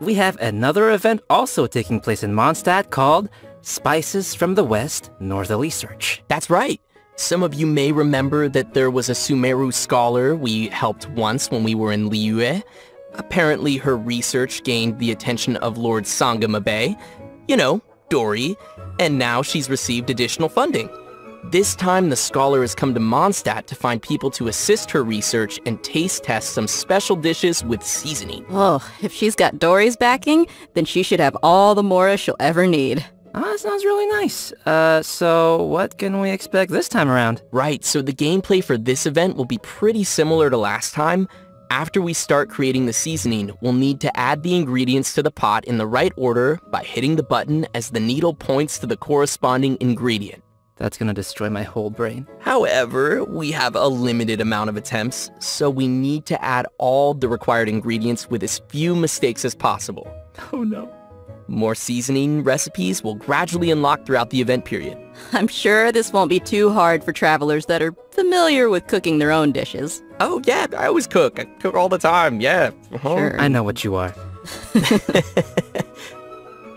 we have another event also taking place in Mondstadt called Spices from the West Northerly Search. That's right. Some of you may remember that there was a Sumeru scholar we helped once when we were in Liyue. Apparently her research gained the attention of Lord Sangemah Bay, you know, Dori, and now she's received additional funding. This time, the scholar has come to Mondstadt to find people to assist her research and taste test some special dishes with seasoning. Oh, if she's got Dori's backing, then she should have all the Mora she'll ever need. Ah, that sounds really nice. Uh, so what can we expect this time around? Right, so the gameplay for this event will be pretty similar to last time. After we start creating the seasoning, we'll need to add the ingredients to the pot in the right order by hitting the button as the needle points to the corresponding ingredient. That's gonna destroy my whole brain. However, we have a limited amount of attempts, so we need to add all the required ingredients with as few mistakes as possible. Oh no. More seasoning recipes will gradually unlock throughout the event period. I'm sure this won't be too hard for travelers that are familiar with cooking their own dishes. Oh yeah, I always cook. I cook all the time, yeah. Uh-huh. Sure. I know what you are.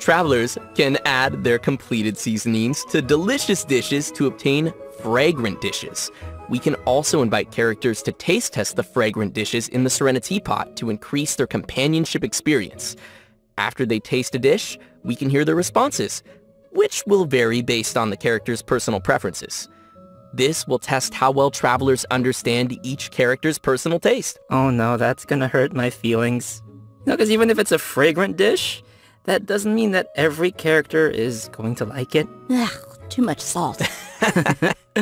Travelers can add their completed seasonings to delicious dishes to obtain fragrant dishes. We can also invite characters to taste test the fragrant dishes in the Serenitea Pot to increase their companionship experience. After they taste a dish, we can hear their responses, which will vary based on the character's personal preferences. This will test how well travelers understand each character's personal taste. Oh no, that's gonna hurt my feelings. No, because even if it's a fragrant dish, that doesn't mean that every character is going to like it. Ugh, too much salt.